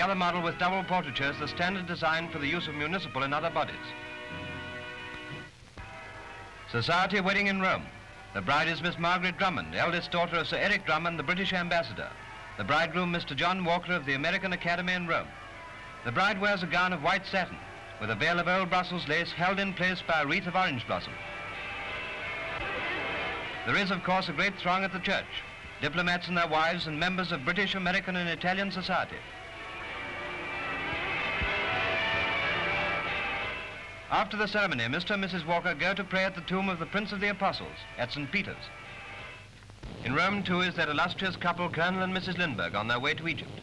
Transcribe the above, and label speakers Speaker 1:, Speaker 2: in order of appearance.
Speaker 1: The other model with double portraitures, the standard design for the use of municipal and other bodies. Society wedding in Rome. The bride is Miss Margaret Drummond, eldest daughter of Sir Eric Drummond, the British ambassador. The bridegroom, Mr. John Walker of the American Academy in Rome. The bride wears a gown of white satin with a veil of old Brussels lace held in place by a wreath of orange blossom. There is, of course, a great throng at the church, diplomats and their wives and members of British, American and Italian society. After the ceremony, Mr. and Mrs. Walker go to pray at the tomb of the Prince of the Apostles at St. Peter's. In Rome, too, is that illustrious couple, Colonel and Mrs. Lindbergh, on their way to Egypt.